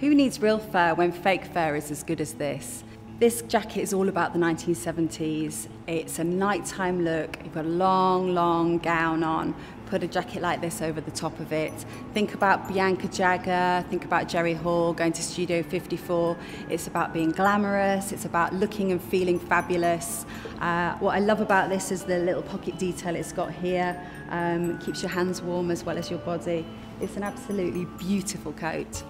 Who needs real fur when fake fur is as good as this? This jacket is all about the 1970s. It's a nighttime look. You've got a long, long gown on. Put a jacket like this over the top of it. Think about Bianca Jagger, think about Jerry Hall going to Studio 54. It's about being glamorous, it's about looking and feeling fabulous. Uh, what I love about this is the little pocket detail it's got here. Um, keeps your hands warm as well as your body. It's an absolutely beautiful coat.